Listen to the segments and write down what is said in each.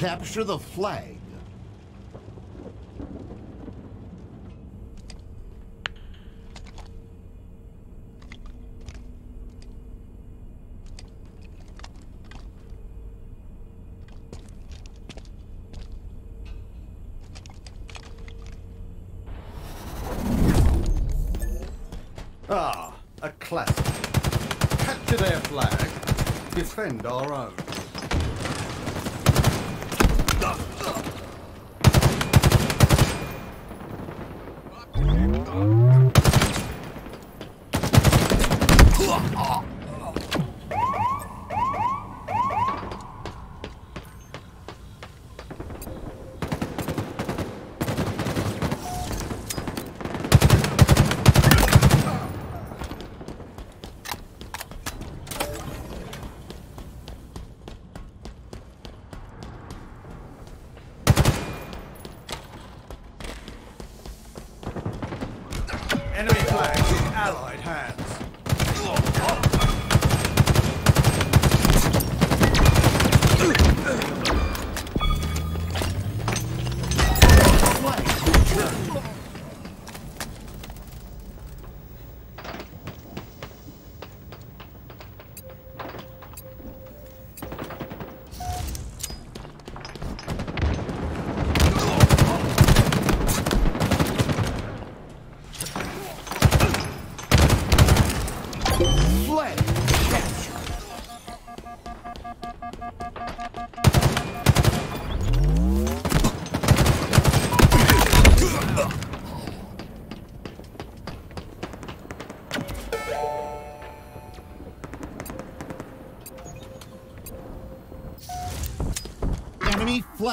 Capture the flag. Ah, a classic. Capture their flag, defend our own.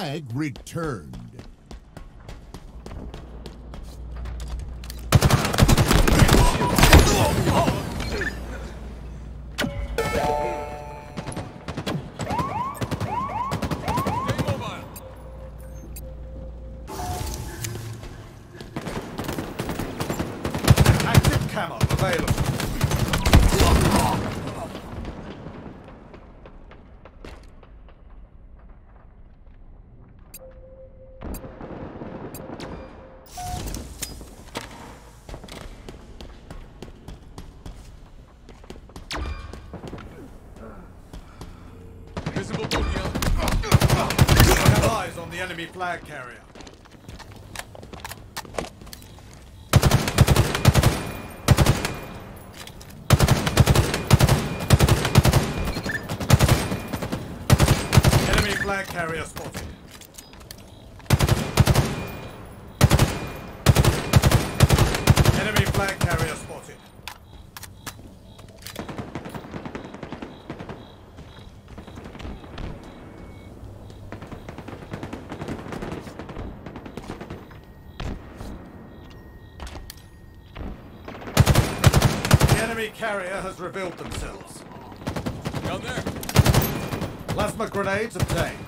Flag returned. Active camo available. Carrier. Enemy flag carrier spotted. Enemy flag carrier spotted. The enemy carrier has revealed themselves. Down there. Plasma grenades obtained.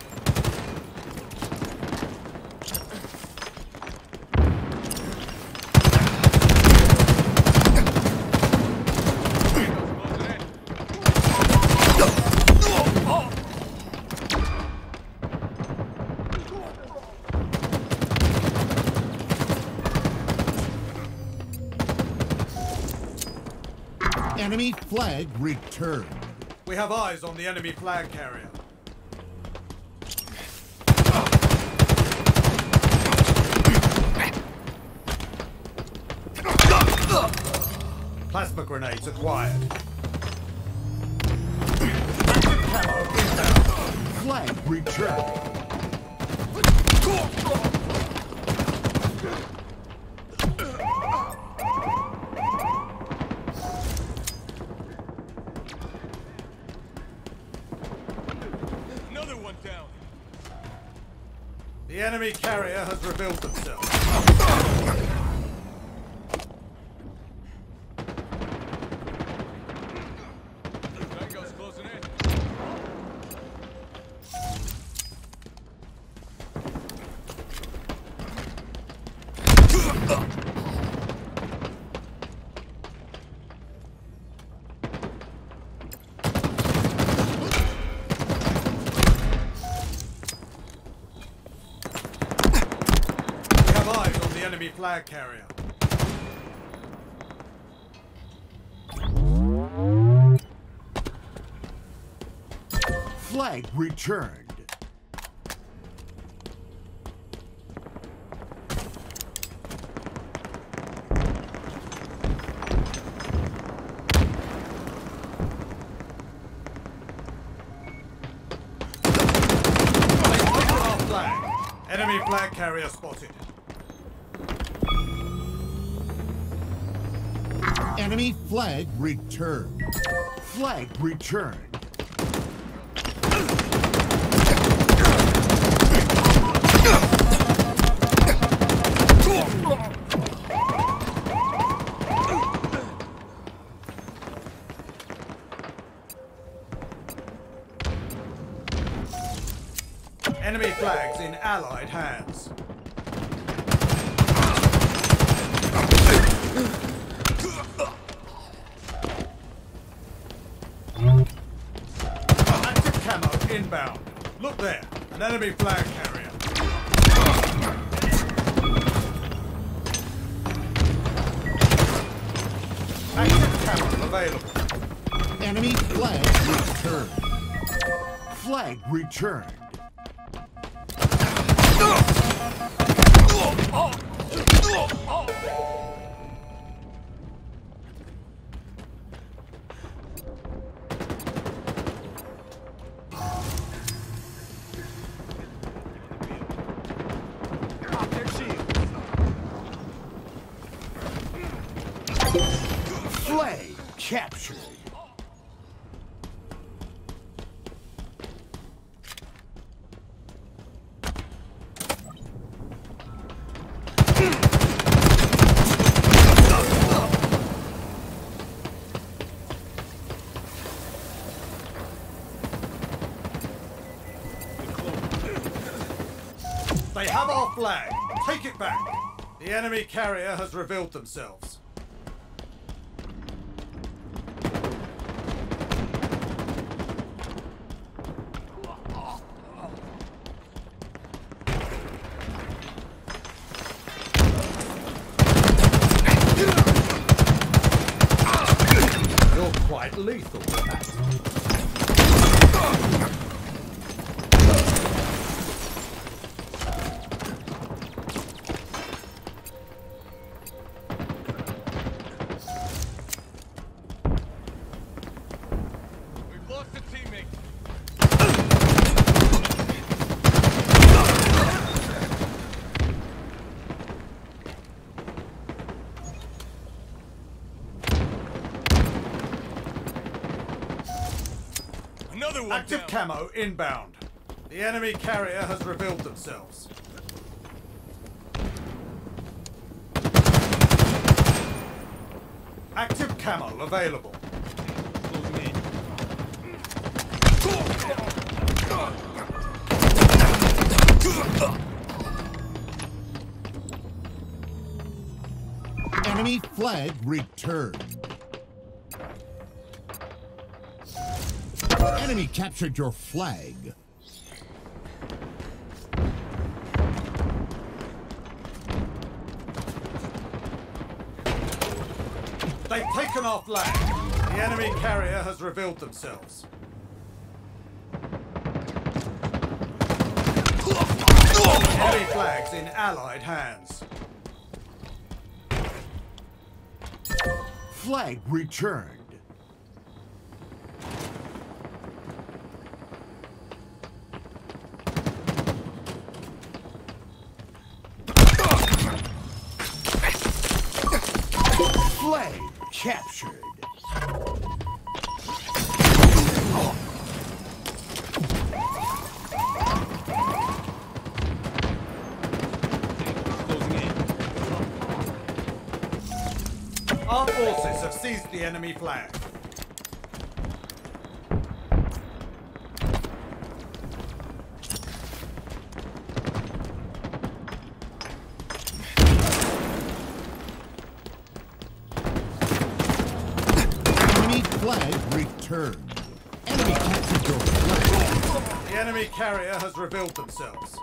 Flag returned. We have eyes on the enemy flag carrier. Plasma grenades acquired. Flag returned. Enemy carrier has revealed themselves. Tango's flag carrier. Flag returned. Taken our flag. Enemy flag carrier spotted. Enemy flag returned. Flag returned. Enemy flags in Allied hands. Active camo inbound. Look there, an enemy flag carrier. Active camo available. Enemy flag returned. Flag returned. Flag They have our flag. Take it back. The enemy carrier has revealed themselves. Active camo inbound. The enemy carrier has revealed themselves. Active camo available. Enemy flag returned. Enemy captured your flag. They've taken our flag. The enemy carrier has revealed themselves. Enemy flags in Allied hands. Flag returned. Captured. Our forces have seized the enemy flag. barrier has revealed themselves.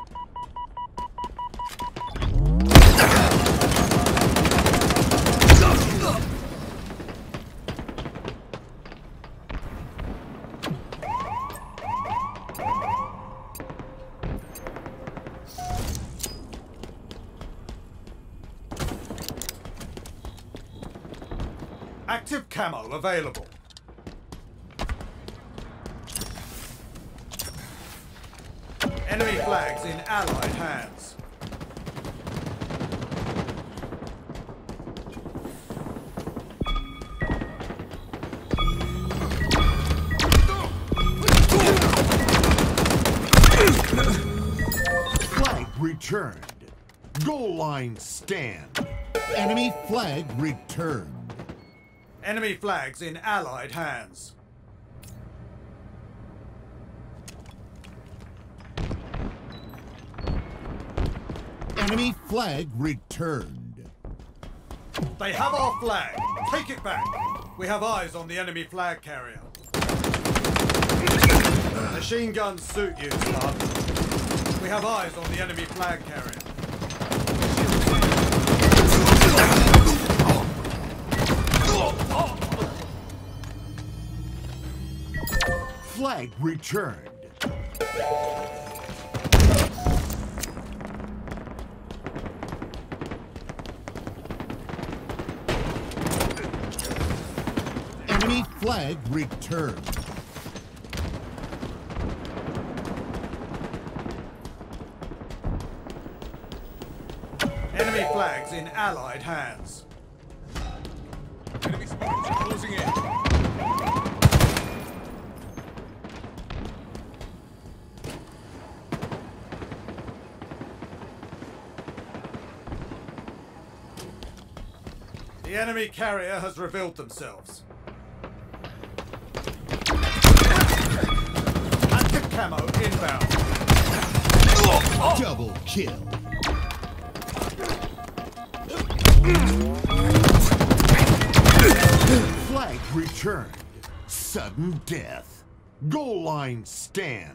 Active camo available. Enemy flags in Allied hands. Flag returned. Goal line stand. Enemy flag returned. Enemy flags in Allied hands. Enemy flag returned. They have our flag. Take it back. We have eyes on the enemy flag carrier. Machine guns suit you, son. We have eyes on the enemy flag carrier. Flag returned. Flag returned. Enemy flags in Allied hands. Enemy spotted. Closing in. The enemy carrier has revealed themselves. Camo inbound. Double kill. Flag returned. Sudden death. Goal line stand.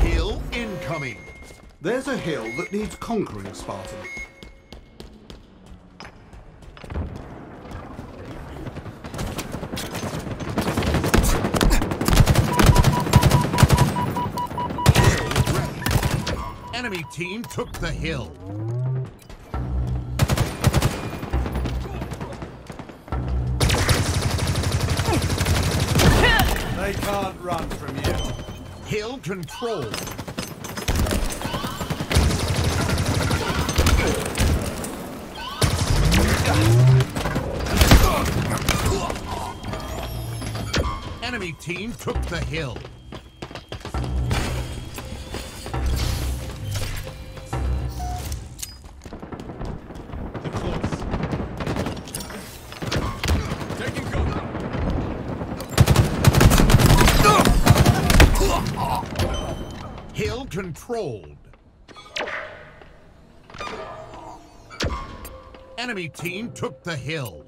Hill incoming. There's a hill that needs conquering, Spartan. Enemy team took the hill. They can't run from you. Hill controlled. Team took the hill. Hill controlled. Enemy team took the hill. Hill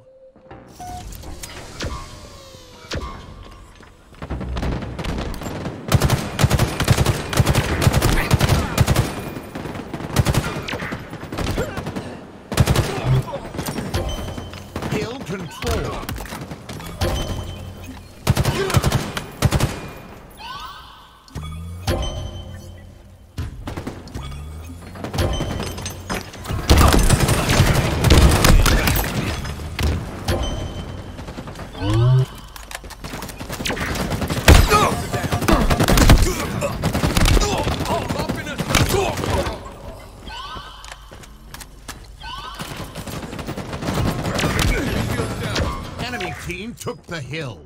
took the hill.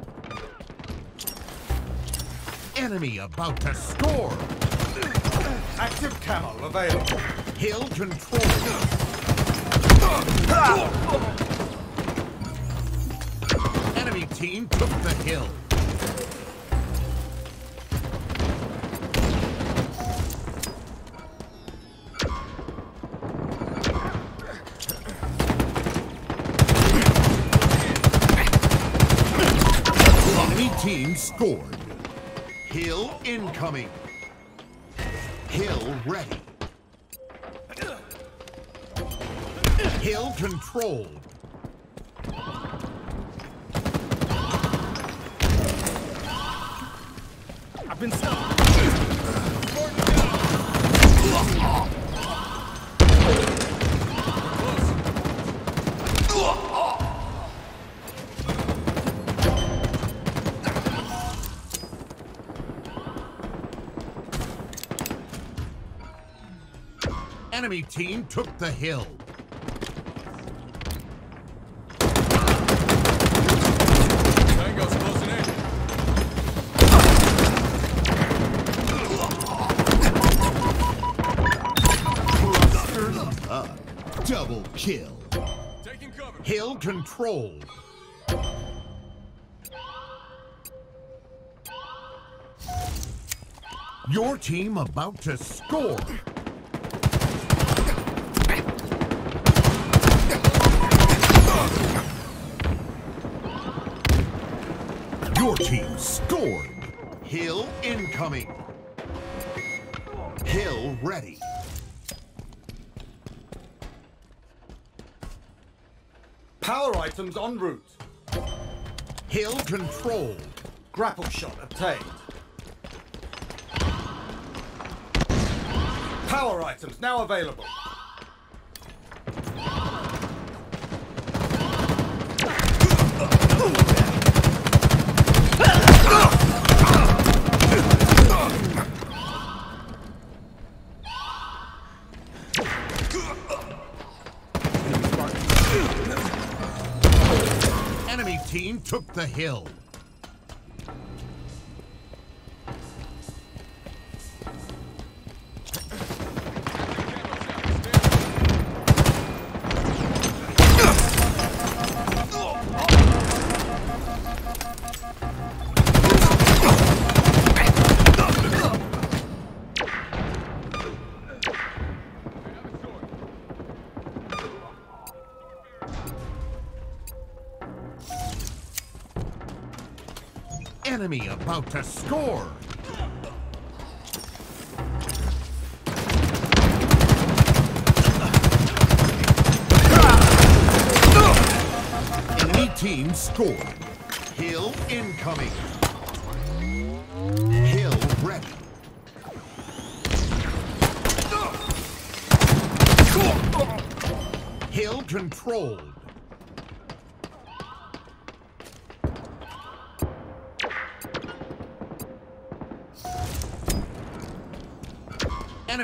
Enemy about to score. Active camo available. Hill controlled. Enemy team took the hill. Team scored. incoming. Hill ready. Hill controlled. I've been stopped. Enemy team took the hill. Tango's closing in. Cluster up. Double kill. Taking cover. Hill controlled. Your team about to score. Your team scored. Hill incoming. Hill ready. Power items en route. Hill controlled. Grapple shot obtained. Power items now available. The hill. Enemy about to score. Enemy team scored. Hill incoming. Hill ready. Hill controlled.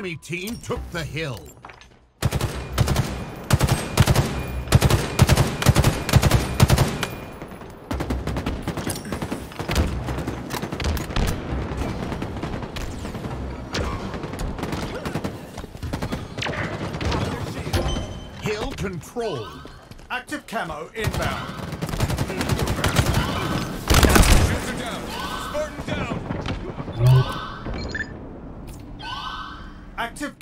Enemy team took the hill. Hill controlled. Active camo inbound.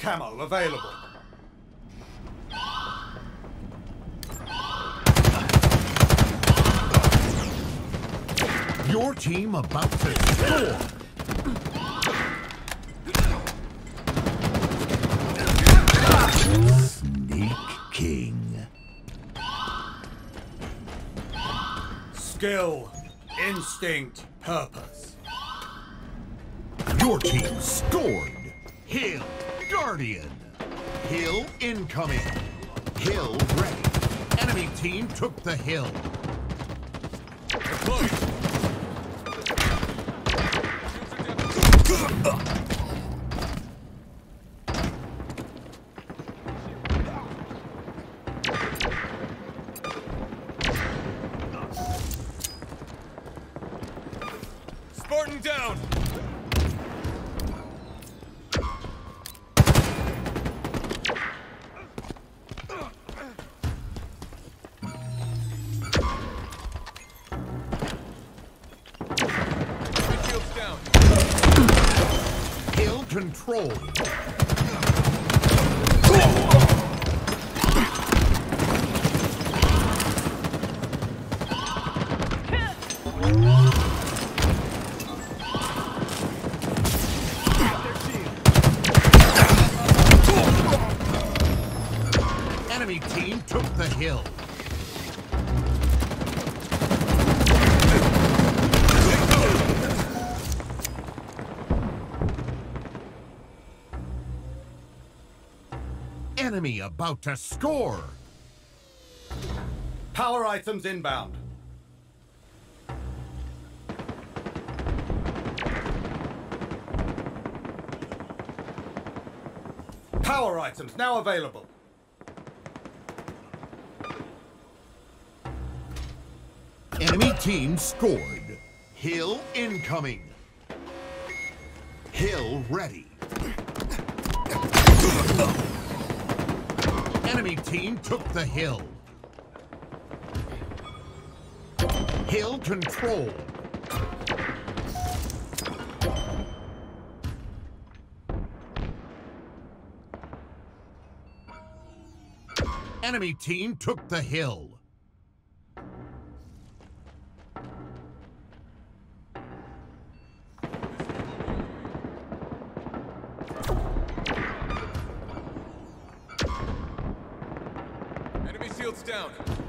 Camo available. Your team about to score. Sneak King. Skill, instinct, purpose. Your team scored. Hill, Guardian. Hill incoming. Hill ready. Enemy team took the hill. Hill Enemy about to score. Power items inbound. Power items now available. Enemy team scored. Hill incoming. Hill ready. Enemy team took the hill. Hill controlled. Enemy team took the hill. Shields down.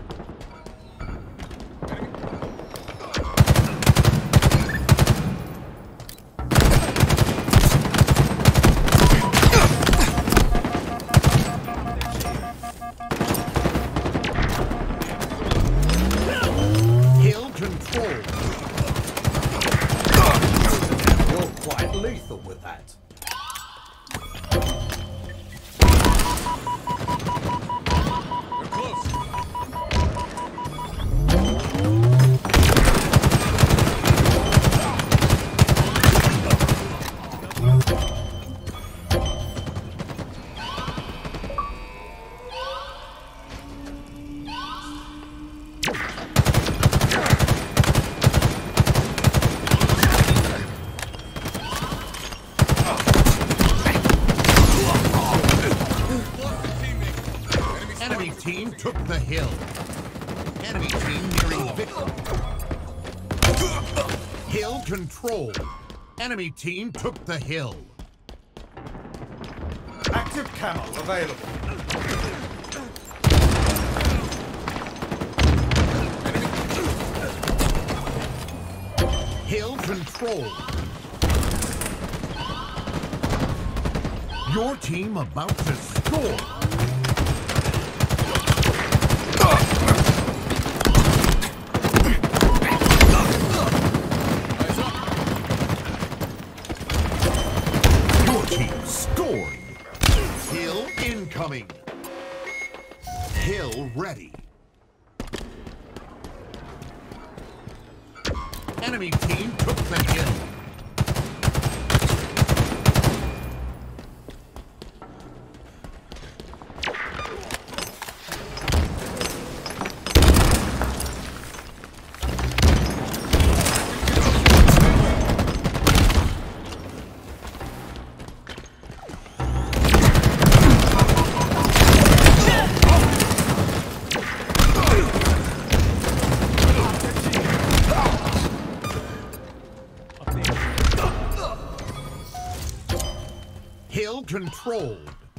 Enemy team took the hill. Active camo available. Hill controlled. Your team about to score. Ready. Enemy team took the hill. Hill controlled.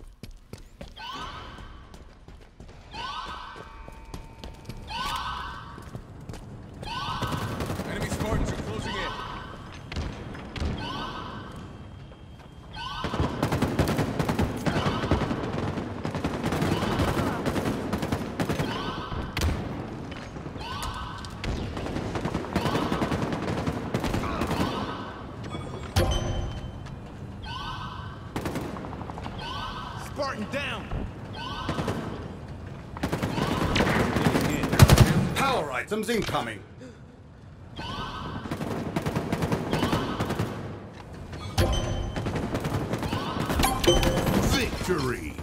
Incoming. Victory.